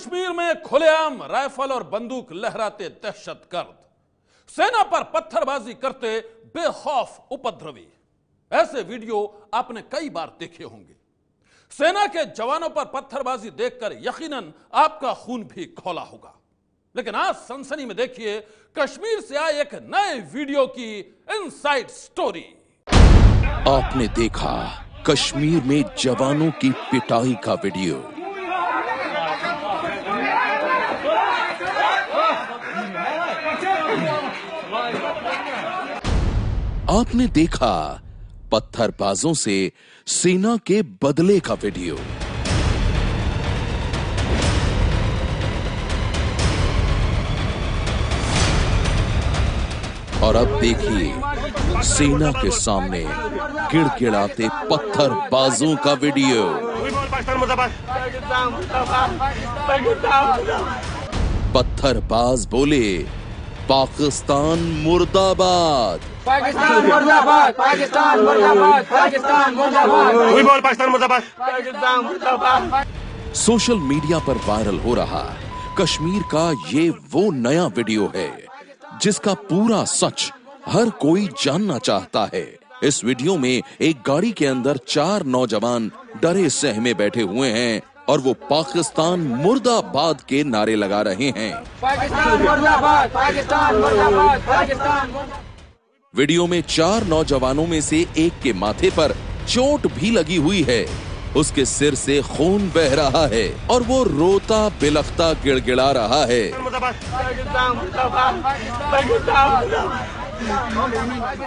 कश्मीर में खुलेआम राइफल और बंदूक लहराते दहशत गर्द। सेना पर पत्थरबाजी करते बेखौफ उपद्रवी। ऐसे वीडियो आपने कई बार देखे होंगे। सेना के जवानों पर पत्थरबाजी देखकर यकीनन आपका खून भी खोला होगा। लेकिन आज सनसनी में देखिए, कश्मीर से आए एक नए वीडियो की इनसाइड स्टोरी आपने देखा कश्मीर में जवानों की पिटाई का वीडियो। आपने देखा पत्थरबाजों से सेना के बदले का वीडियो और अब देखिए, सेना के सामने गिड़गिड़ाते पत्थरबाजों का वीडियो. पत्थरबाज बोले पाकिस्तान मुर्दाबाद पाकिस्तान मुर्दाबाद पाकिस्तान मुर्दाबाद पाकिस्तान मुर्दाबाद Pakistan Murdabad. Pakistan Murdabad. Social media पर वायरल हो रहा कश्मीर का ये वो नया वीडियो है जिसका पूरा सच हर कोई जानना चाहता है इस वीडियो में एक गाड़ी के अंदर चार नौजवान डरे सहमे बैठे हुए हैं और वो पाकिस्तान मुर्दाबाद के नारे लगा रहे हैं। पाकिस्तान मुर्दाबाद पाकिस्तान मुर्दाबाद पाकिस्तान वीडियो में चार नौजवानों में से एक के माथे पर चोट भी लगी हुई है। उसके सिर से खून बह रहा है और वो रोता बिलखता गिड़गिड़ा रहा है.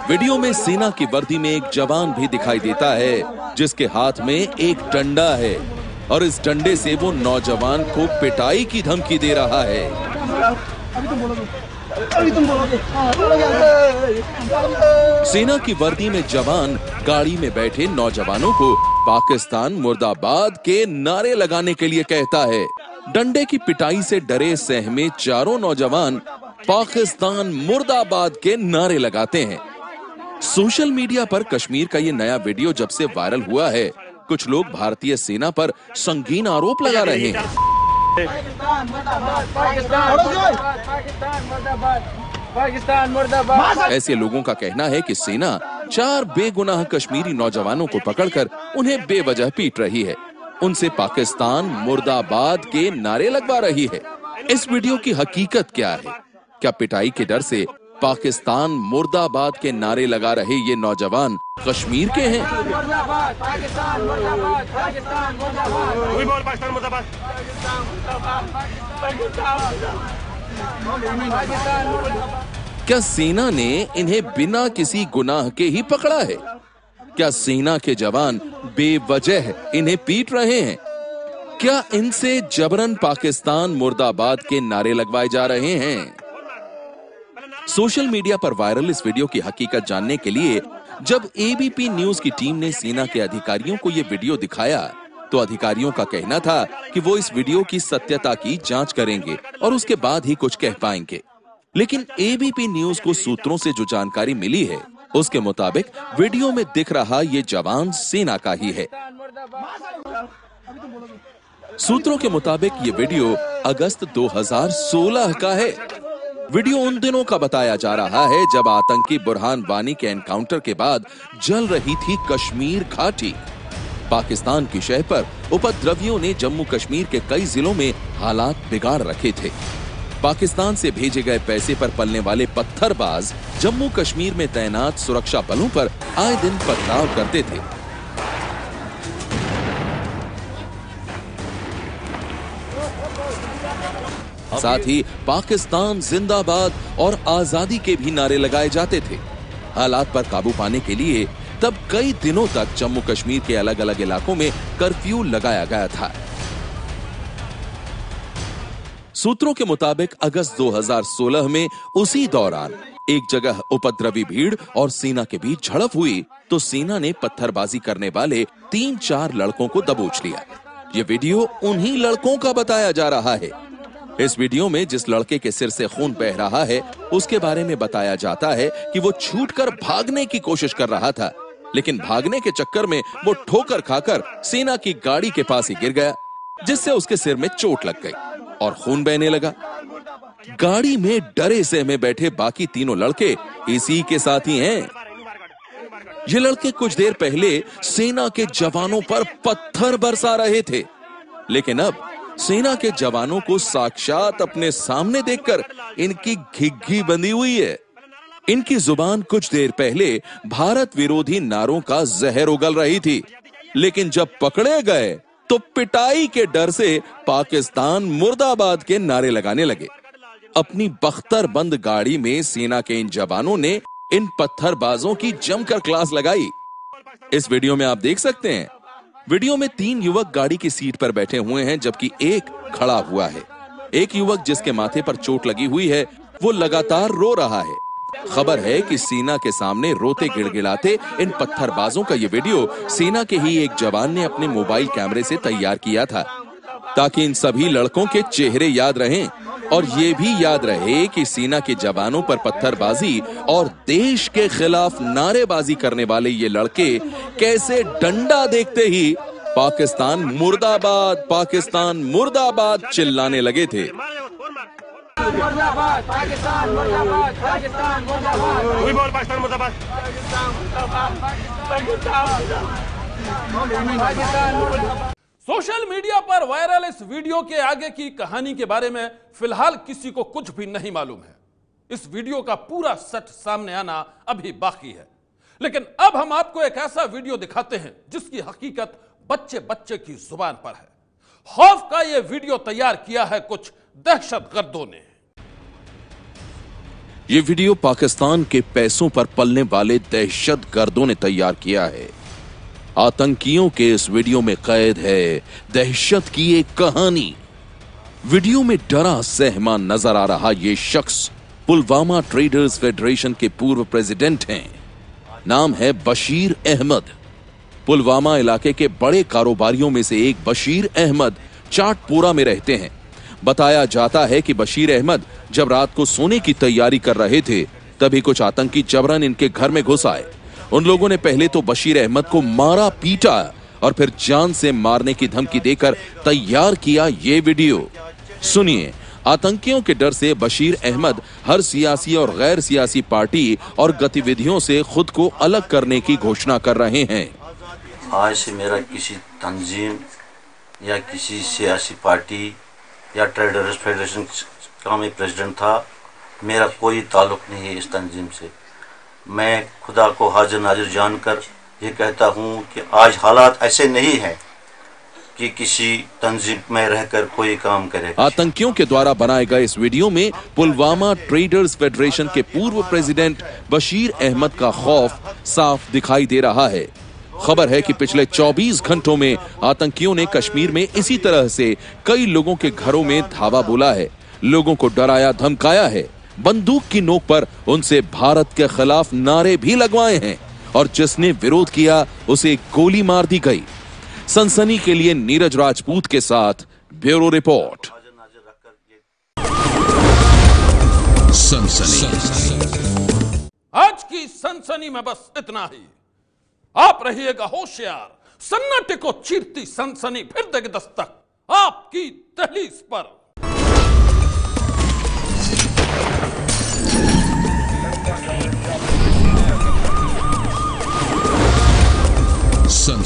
वीडियो में सेना की वर्दी में एक जवान भी दिखाई देता है जिसके हाथ में एक डंडा है। और इस डंडे से वो नौजवान को पिटाई की धमकी दे रहा है। सेना की वर्दी में जवान गाड़ी में बैठे नौजवानों को पाकिस्तान मुर्दाबाद के नारे लगाने के लिए कहता है। डंडे की पिटाई से डरे सहमे चारों नौजवान पाकिस्तान मुर्दाबाद के नारे लगाते हैं। सोशल मीडिया पर कश्मीर का ये नया वीडियो जब से वायरल हुआ है कुछ लोग भारतीय सेना पर संगीन आरोप लगा रहे हैं। ऐसे लोगों का कहना है कि सेना चार बेगुनाह कश्मीरी नौजवानों को पकड़कर उन्हें बेवजह पीट रही है। उनसे पाकिस्तान मुर्दाबाद के नारे लगवा रही है। इस वीडियो की हकीकत क्या है? क्या पिटाई के डर से पाकिस्तान मुर्दाबाद के नारे लगा रहे ये नौजवान कश्मीर के हैं। क्या सेना ने इन्हें बिना किसी गुनाह के ही पकड़ा है? क्या सेना के जवान बेवजह इन्हें पीट रहे हैं? क्या इनसे जबरन पाकिस्तान मुर्दाबाद के नारे लगवाए जा रहे हैं? सोशल मीडिया पर वायरल इस वीडियो की हकीकत जानने के लिए जब एबीपी न्यूज़ की टीम ने सेना के अधिकारियों को ये वीडियो दिखाया तो अधिकारियों का कहना था कि वो इस वीडियो की सत्यता की जाँच करेंगे और उसके बाद ही कुछ कह पाएँगे। लेकिन एबीपी न्यूज़ को सूत्रों से जो जानकारी मिली है, उसके मुताबिक वीडियो में दिख रहा ये जवान सेना का ही है। सूत्रों के मुताबिक ये वीडियो अगस्त 2016 का है। वीडियो उन दिनों का बताया जा रहा है जब आतंकी बुरहान वानी के एनकाउंटर के बाद जल रही थी कश्मीर घाटी। पाकिस्तान की शह पर उपद्रवियों ने जम्मू कश्मीर के कई जिलों में हालात बिगाड़ रखे थे। पाकिस्तान से भेजे गए पैसे पर पलने वाले पत्थरबाज जम्मू कश्मीर में तैनात सुरक्षा बलों पर आए दिन पथराव करते थे। साथ ही पाकिस्तान जिंदाबाद और आज़ादी के भी नारे लगाए जाते थे। हालात पर काबू पाने के लिए तब कई दिनों तक जम्मू कश्मीर के अलग अलग इलाकों में कर्फ्यू लगाया गया था। सूत्रों के मुताबिक अगस्त 2016 में उसी दौरान एक जगह उपद्रवी भीड़ और सेना के बीच झड़प हुई तो सेना ने पत्थरबाजी करने वाले तीन चार लड़कों को दबोच लिया। ये वीडियो उन्हीं लड़कों का बताया जा रहा है। इस वीडियो में जिस लड़के के सिर से खून बह रहा है, उसके बारे में बताया जाता है कि वो छूटकर भागने की कोशिश कर रहा था। लेकिन भागने के चक्कर में वो ठोकर खाकर सेना की गाड़ी के पास ही गिर गया, जिससे उसके सिर में चोट लग गई और खून बहने लगा। गाड़ी में डरे से में बैठे बाकी तीनों लड़के इसी के साथ ही हैं। ये लड़के कुछ देर पहले सेना के जवानों पर पत्थर बरसा रहे थे, लेकिन अब सेना के जवानों को साक्षात अपने सामने देखकर इनकी घिग्घी बंधी हुई है। इनकी ज़ुबान कुछ देर पहले भारत विरोधी नारों का जहर उगल रही थी, लेकिन जब पकड़े गए तो पिटाई के डर से पाकिस्तान मुर्दाबाद के नारे लगाने लगे। अपनी बख्तर बंद गाड़ी में सेना के इन जवानों ने इन पत्थरबाजों की जमकर क्लास लगाई। इस वीडियो में आप देख सकते हैं वीडियो में तीन युवक गाड़ी की सीट पर बैठे हुए हैं, जबकि एक खड़ा हुआ है। एक युवक जिसके माथे पर चोट लगी हुई है, वो लगातार रो रहा है। खबर है कि सेना के सामने रोते गिड़गिड़ाते इन पत्थरबाजों का ये वीडियो सेना के ही एक जवान ने अपने मोबाइल कैमरे से तैयार किया था, ताकि इन सभी लड़कों के चेहरे याद रहें। और ये भी याद रहे कि सेना के जवानों पर पत्थरबाजी और देश के खिलाफ नारेबाजी करने वाले ये लड़के कैसे डंडा देखते ही पाकिस्तान मुर्दाबाद पाकिस्तान मुर्दाबाद चिल्लाने लगे थे। मुर्दाबाद पाकिस्तान मुर्दाबाद पाकिस्तान मुर्दाबाद वही बोल पाकिस्तान मुर्दाबाद पाकिस्तान मुर्दाबाद। सोशल मीडिया पर वायरल इस वीडियो के आगे की कहानी के बारे में फ़िलहाल किसी को कुछ भी नहीं मालूम है। इस वीडियो का पूरा सच सामने आना अभी बाकी है। लेकिन अब हम आपको एक ऐसा वीडियो दिखाते हैं जिसकी हकीकत बच्चे बच्चे की ज़ुबान पर है। खौफ का यह वीडियो तैयार किया है कुछ दहशत गर्दों ने। ये वीडियो पाकिस्तान के पैसों पर पलने वाले दहशत गर्दों ने तैयार किया है। आतंकियों के इस वीडियो में कैद है, दहशत की एक कहानी। वीडियो में डरा सहमा नज़र आ रहा ये शख्स पुलवामा ट्रेडर्स फेडरेशन के पूर्व प्रेसिडेंट हैं। नाम है बशीर अहमद। पुलवामा इलाके के बड़े कारोबारियों में से एक बशीर अहमद चाटपोरा में रहते हैं। बताया जाता है कि बशीर अहमद जब रात को सोने की तैयारी कर रहे थे, तभी कुछ आतंकी जबरन इनके घर में घुस आए। उन लोगों ने पहले तो बशीर अहमद को मारा पीटा और फिर जान से मारने की धमकी देकर तैयार किया ये वीडियो। सुनिए, आतंकियों के डर से बशीर अहमद हर सियासी और गैर सियासी पार्टी और गतिविधियों से खुद को अलग करने की घोषणा कर रहे हैं। आज से मेरा किसी तंजीम या किसी सियासी पार्टी या ट्रेडर्स फेडरेशन का मैं प्रेसिडेंट था, मेरा कोई ताल्लुक नहीं है इस तंजीम से। मैं खुदा को हाजिर नाजिर जानकर ये कहता हूँ कि आज हालात ऐसे नहीं हैं कि किसी तंजीब में रहकर कोई काम करे। आतंकियों के द्वारा बनाए गए इस वीडियो में पुलवामा ट्रेडर्स फेडरेशन के पूर्व प्रेसिडेंट बशीर अहमद का खौफ साफ़ दिखाई दे रहा है। खबर है कि पिछले 24 घंटों में आतंकियों ने कश्मीर में इसी तरह से कई लोगों के घरों में धावा बोला है। लोगों को डराया, धमकाया है। बंदूक की नोक पर उनसे भारत के खिलाफ नारे भी लगवाए हैं और जिसने विरोध किया, उसे गोली मार दी गई। सनसनी के लिए नीरज राजपूत के साथ ब्यूरो रिपोर्ट। आज की सनसनी में बस इतना ही। आप रहिएगा होशियार। सन्नाटे को चीरती सनसनी फिर देगी दस्तक आपकी दहलीज पर।